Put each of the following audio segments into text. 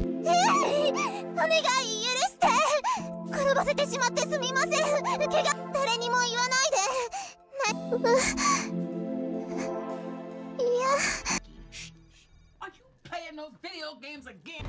えお願い許して転ばせてしまってすみません怪我誰にも言わないでなういや Are you playing those video games again?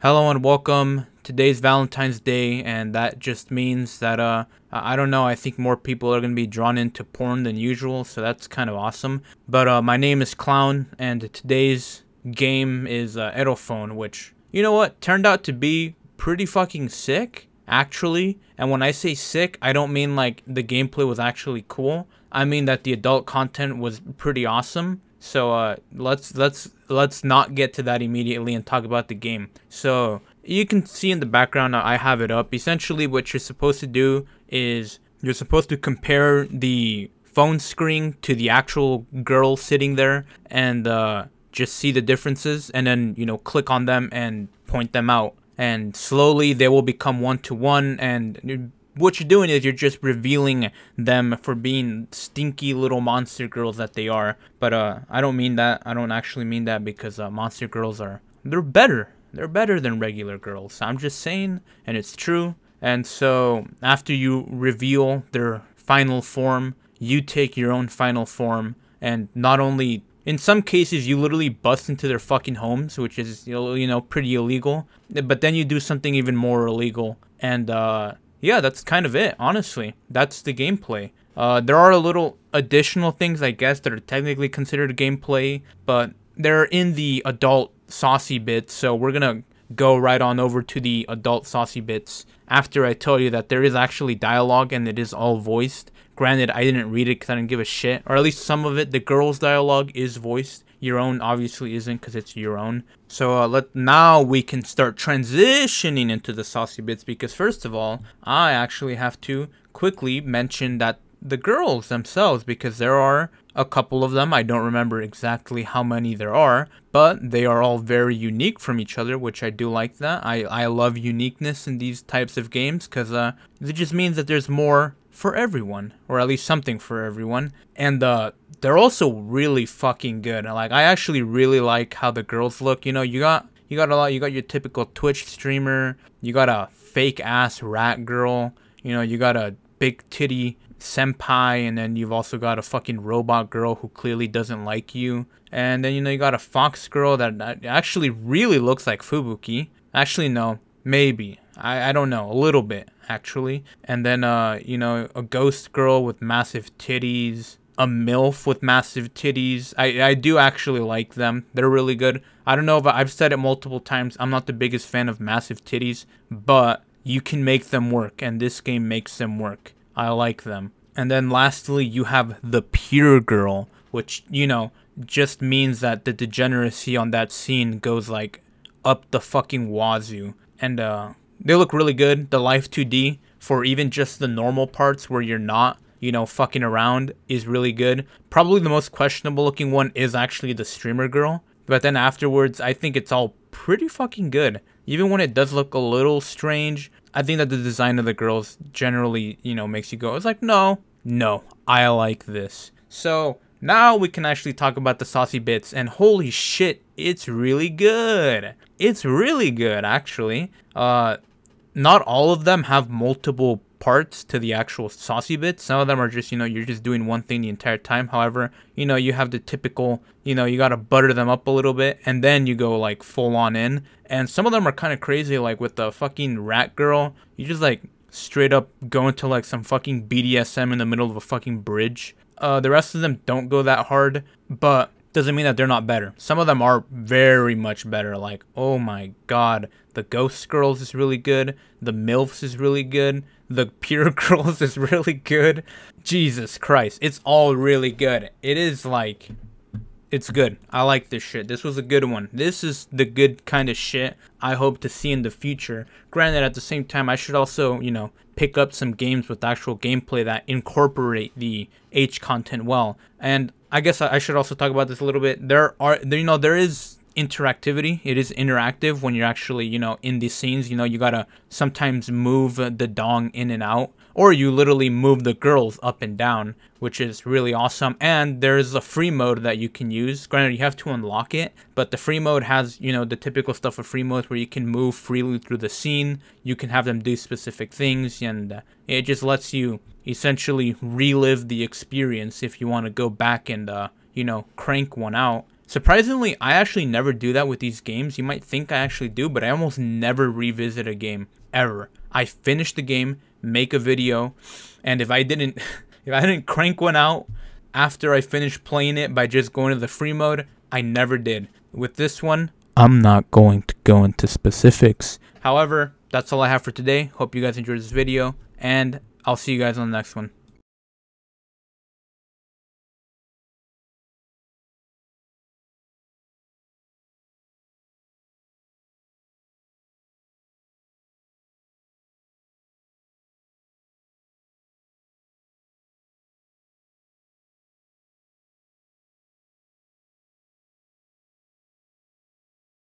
Hello and welcome. Today's Valentine's Day, and that just means that, uh, I don't know, I think more people are gonna be drawn into porn than usual, so that's kind of awesome. But, uh, my name is Clown, and today's game is, uh, Erophone, which, you know what, turned out to be pretty fucking sick, actually. And when I say sick, I don't mean like the gameplay was actually cool. I mean that the adult content was pretty awesome. So uh, let's let's let's not get to that immediately and talk about the game. So you can see in the background I have it up. Essentially, what you're supposed to do is you're supposed to compare the phone screen to the actual girl sitting there and uh, just see the differences, and then you know click on them and point them out. And slowly they will become one to one and what you're doing is you're just revealing them for being stinky little monster girls that they are. But uh, I don't mean that. I don't actually mean that because uh, monster girls are they're better. They're better than regular girls. I'm just saying, and it's true. And so after you reveal their final form, you take your own final form, and not only in some cases you literally bust into their fucking homes, which is you know pretty illegal. But then you do something even more illegal, and uh, yeah, that's kind of it, honestly. That's the gameplay. Uh, there are a little additional things, I guess, that are technically considered gameplay, but they're in the adult saucy bits, so we're gonna go right on over to the adult saucy bits after I tell you that there is actually dialogue and it is all voiced. Granted, I didn't read it because I didn't give a shit, or at least some of it. The girl's dialogue is voiced. Your own obviously isn't because it's your own. So uh, let now we can start transitioning into the saucy bits because first of all, I actually have to quickly mention that the girls themselves because there are a couple of them. I don't remember exactly how many there are, but they are all very unique from each other, which I do like that. I, I love uniqueness in these types of games because uh, it just means that there's more for everyone, or at least something for everyone. And uh, they're also really fucking good. Like I actually really like how the girls look. You know, you got you got a lot. You got your typical Twitch streamer. You got a fake ass rat girl. You know, you got a big titty senpai, and then you've also got a fucking robot girl who clearly doesn't like you. And then you know you got a fox girl that actually really looks like Fubuki. Actually, no, maybe. I, I don't know, a little bit actually. And then uh, you know, a ghost girl with massive titties a MILF with massive titties. I, I do actually like them. They're really good. I don't know if I've said it multiple times. I'm not the biggest fan of massive titties, but you can make them work, and this game makes them work. I like them. And then lastly, you have the pure girl, which, you know, just means that the degeneracy on that scene goes like up the fucking wazoo. And uh, they look really good. The Live2D for even just the normal parts where you're not you know, fucking around is really good. Probably the most questionable looking one is actually the streamer girl. But then afterwards, I think it's all pretty fucking good. Even when it does look a little strange, I think that the design of the girls generally, you know, makes you go, it's like, no, no, I like this. So now we can actually talk about the saucy bits, and holy shit, it's really good. It's really good, actually. Uh, not all of them have multiple parts to the actual saucy bits. Some of them are just, you know, you're just doing one thing the entire time. However, you know, you have the typical, you know, you got to butter them up a little bit and then you go like full on in. And some of them are kind of crazy, like with the fucking rat girl. You just like straight up go into like some fucking BDSM in the middle of a fucking bridge. Uh, the rest of them don't go that hard, but doesn't mean that they're not better. Some of them are very much better. Like, oh my god, the Ghost Girls is really good. The MILFs is really good. The Pure Girls is really good. Jesus Christ, it's all really good. It is like, it's good. I like this shit. This was a good one. This is the good kind of shit I hope to see in the future. Granted, at the same time, I should also, you know, pick up some games with actual gameplay that incorporate the H content well. And I guess I should also talk about this a little bit. There are, there, you know, there is interactivity. It is interactive when you're actually, you know, in these scenes. You know, you gotta sometimes move the dong in and out or you literally move the girls up and down, which is really awesome. And there's a free mode that you can use. Granted, you have to unlock it, but the free mode has, you know, the typical stuff of free modes where you can move freely through the scene. You can have them do specific things, and uh, it just lets you essentially relive the experience if you want to go back and, uh, you know, crank one out. Surprisingly, I actually never do that with these games. You might think I actually do, but I almost never revisit a game ever. I finish the game, make a video, and if I didn't if I didn't crank one out after I finished playing it by just going to the free mode, I never did. With this one, I'm not going to go into specifics. However, that's all I have for today. Hope you guys enjoyed this video, and I'll see you guys on the next one.